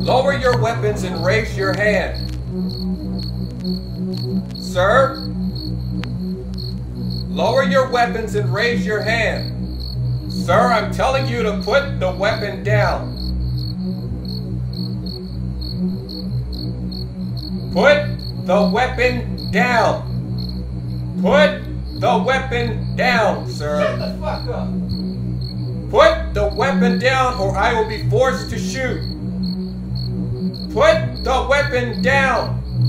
Lower your weapons and raise your hand. Sir? Lower your weapons and raise your hand. Sir, I'm telling you to put the weapon down. Put the weapon down. Put the weapon down, sir. Shut the fuck up. Put the weapon down or I will be forced to shoot. Put the weapon down.